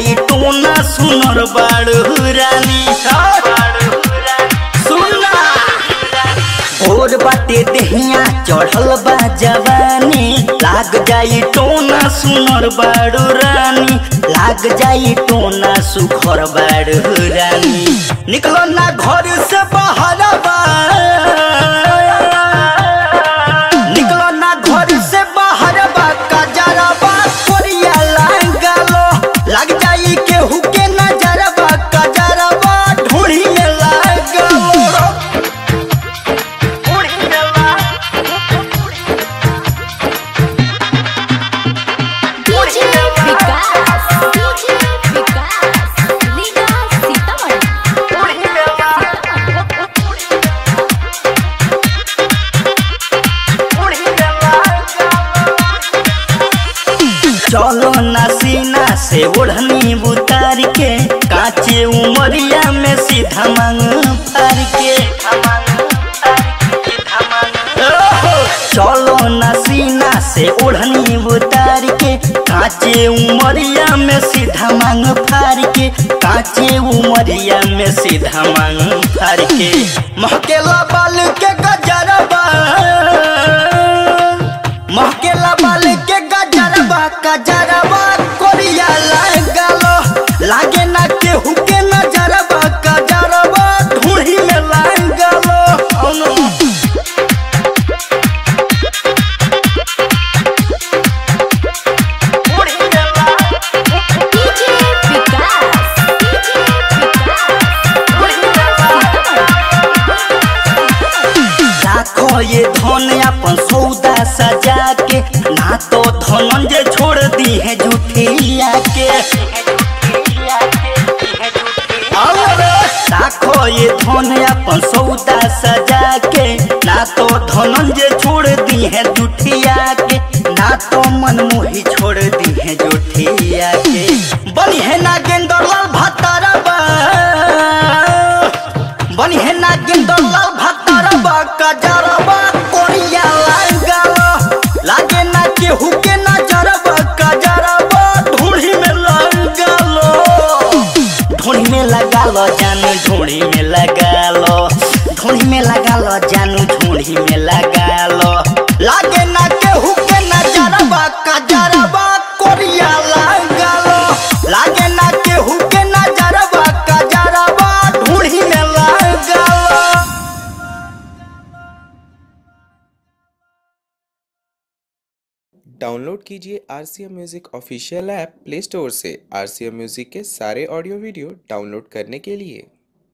जाई टोना सुनर बाड़ू और बाटे देहिया चढ़ल बा जवानी। लाग जाई टोना सुनर बाड़ू रानी। लाग जाई टोना सुखर बाड़ू रानी। निकलो ना घर से बाहर। चलो ना सीना से ओढ़नी बुतार के काचे उमरिया में सीधा मांग फार के चलो ना सीना से ओढ़नी बुतार के काचे उमरिया में सीधा मांग फार के काचे उमरिया में सीधा मांग फार के महकेला बाल के गजरबा ये धन अपन सौदा सजा के ना तो धनंजय छोड़ दी है झूठिया के राखो ये धन अपन सौदा सजा के ना तो धनंजय छोड़ दी है जुठिया के ना तो मनमोही छोड़ दी है जुठिया के बनी है ना गेंदरलाल भत्तारबा बनी है ना गेंदरलाल भत्तारबा कजरबा कोरिया जानू ढूंढी में लगा लो लागे ना के नजरबा कजरबा कोरिया लगा लो लागे ना के नजरबा कजरबा ढूंढी में लगा लो डाउनलोड कीजिए R C M music official app play store से। आर सी म्यूज़िक के सारे ऑडियो वीडियो डाउनलोड करने के लिए।